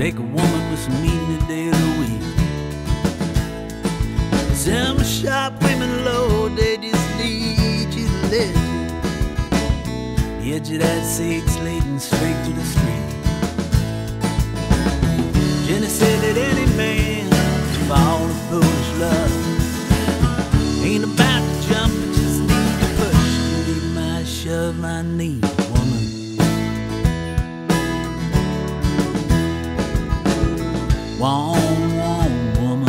Take a woman with some meat in the day of the week. Some sharp women low, they just need you to you. The edge of that six leading straight to the street. Jenny said that any man fall in foolish love Warm, warm woman.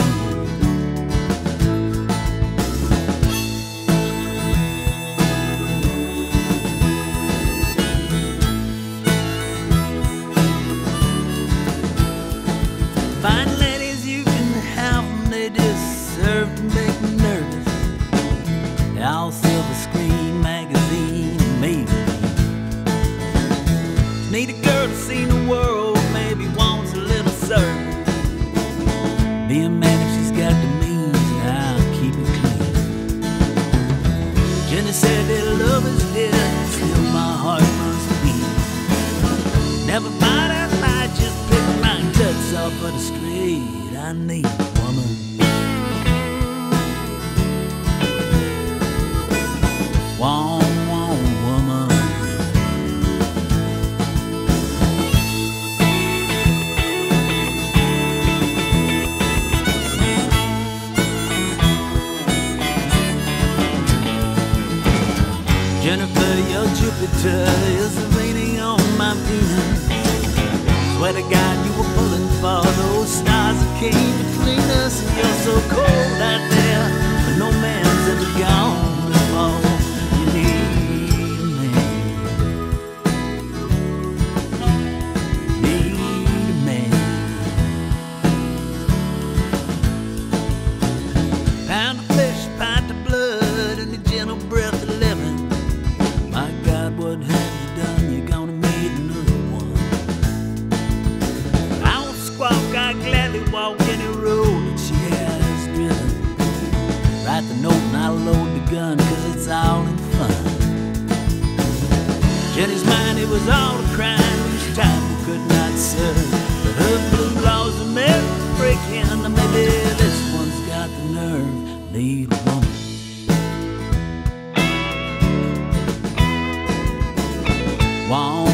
Fine ladies, you can have them, they just serve to make me nervous. All silver screen magazine, maybe. Need a girl the means, and I'll keep it clean. Jenny said that love is dead, still my heart must beat. Never mind, I might just pick my guts off of the street. I need Jupiter is raining on my Venus. Swear to God, you were pulling for those stars that came between us, and you're so cold out Jenny's mind, it was all a crime, whose time we could not serve. But her blue laws are meant to break in, and maybe this one's got the nerve, need a woman. Warm